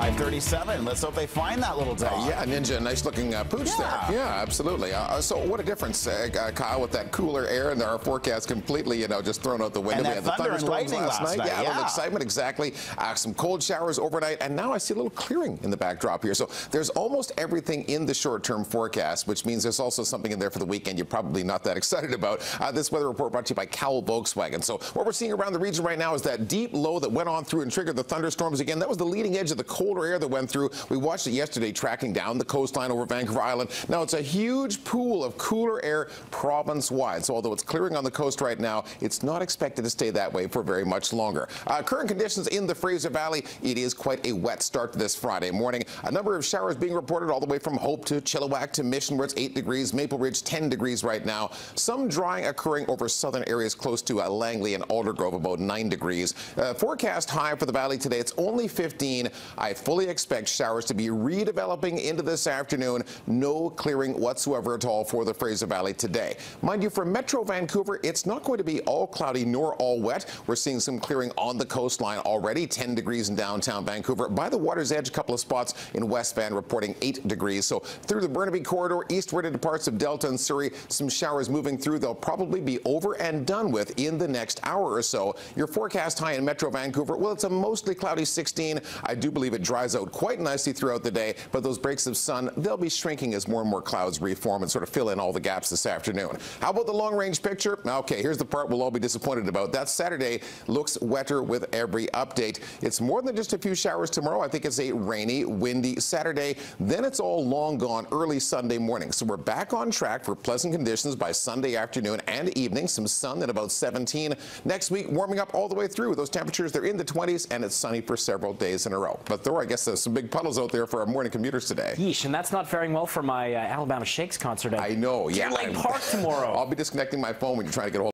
537. Let's hope they find that little dog. Uh, yeah, Ninja, nice looking uh, pooch Yeah. there. Yeah, absolutely. Uh, so what a difference, uh, uh, Kyle, with that cooler air and our forecast completely, you know, just thrown out the window. And we had thunder and thunderstorms last last night. night, Yeah, a little yeah. excitement, exactly. Uh, some cold showers overnight, and now I see a little clearing in the backdrop here. So there's almost everything in the short-term forecast, which means there's also something in there for the weekend you're probably not that excited about. Uh, this weather report brought to you by Cowell Volkswagen. So what we're seeing around the region right now is that deep low that went on through and triggered the thunderstorms again. That was the leading edge of the colder air that went through. We watched it yesterday tracking down the coastline over Vancouver Island. Now it's a huge pool of cooler air province-wide. So although it's clearing on the coast right now, it's not expected to stay that way for very much longer. Uh, current conditions in the Fraser Valley, it is quite a wet start this Friday morning. A number of showers being reported all the way from Hope to Chilliwack to Mission where it's 8 degrees, Maple Ridge 10 degrees right now. Some drying occurring over southern areas close to uh, Langley and Aldergrove about 9 degrees. Uh, forecast high for the valley today, it's only 15. I fully expect showers to be redeveloping into this afternoon. No clearing whatsoever at all for the Fraser Valley today. Mind you, for Metro Vancouver, it's not going to be all cloudy nor all wet. We're seeing some clearing on the coastline already, 10 degrees in downtown Vancouver. By the water's edge, a couple of spots in West Van reporting 8 degrees. So through the Burnaby corridor, eastward into parts of Delta and Surrey, some showers moving through. They'll probably be over and done with in the next hour or so. Your forecast high in Metro Vancouver, well, it's a mostly cloudy 16. I do believe it dries out quite nicely throughout the day, but those breaks of sun, they'll be shrinking as more and more clouds reform and sort of fill in all the gaps this afternoon. How about the long range picture? Okay, here's the part we'll all be disappointed about. That Saturday looks wetter with every update. It's more than just a few showers tomorrow. I think it's a rainy, windy Saturday. Then it's all long gone early Sunday morning. So we're back on track for pleasant conditions by Sunday afternoon and evening. Some sun at about 17. Next week, warming up all the way through. Those temperatures, they're in the 20s and it's sunny for several days in a row. But Thor, I guess there's some big puddles out there for our morning commuters today. Yeesh, and that's not faring well for my uh, Alabama Shakes concert I know, yeah. Deer Lake Park tomorrow. I'll be disconnecting my phone when you're trying to get a hold